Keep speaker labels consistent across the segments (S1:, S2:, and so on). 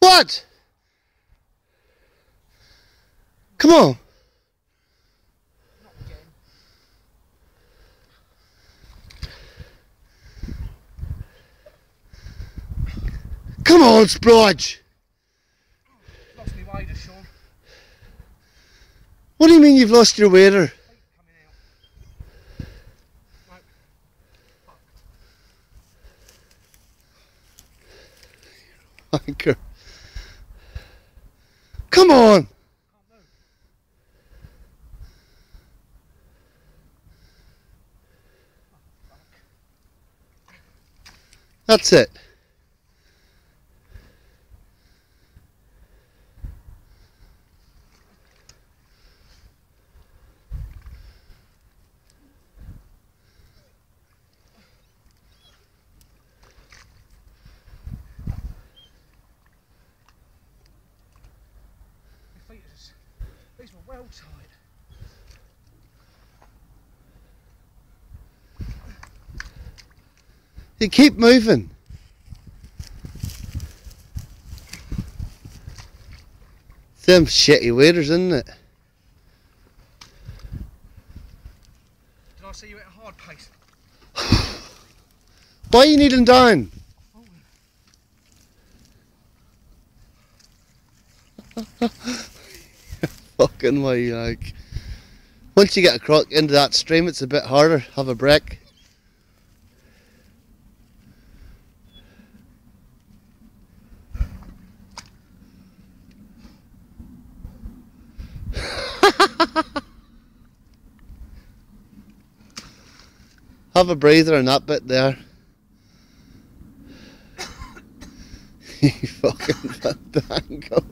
S1: What? Come on. Come on, Splodge.
S2: Lost me riders, Sean.
S1: What do you mean you've lost your
S2: wader?
S1: Anchor. Uh, come on. That's it.
S2: These were well tied.
S1: You keep moving. Them shitty waders, isn't it?
S2: Did I see you at a hard pace?
S1: Why are you kneeling down? Oh. Fucking way, like. Once you get a across into that stream, it's a bit harder. Have a break. Have a breather in that bit there. you fucking fandango.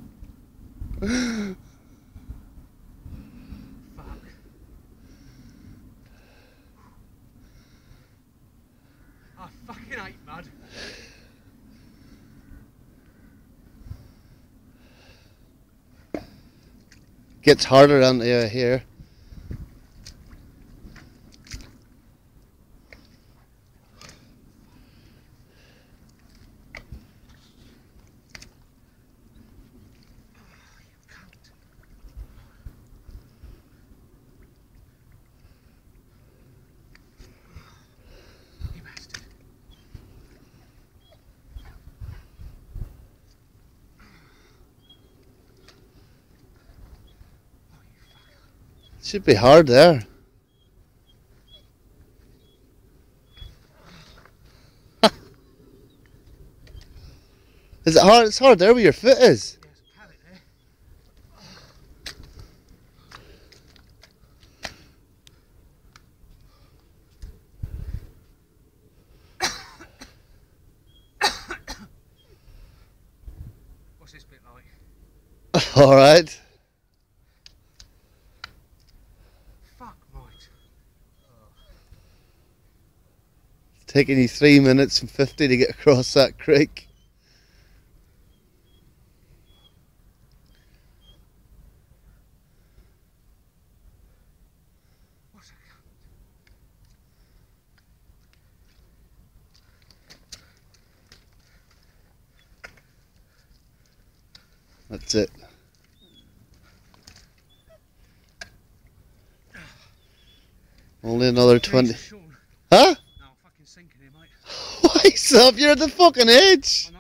S2: Fucking hate mud.
S1: Gets harder on the here. Should be hard there. Is it hard? It's hard there where your foot is.
S2: Yes, pallet there. What's this bit like?
S1: Alright.
S2: Fuck, mate.
S1: Taking you three minutes and 50 to get across that creek.
S2: What a cunt.
S1: That's it. Only another 20. Huh?
S2: Sinking here, mate.
S1: Up? You're at the fucking edge.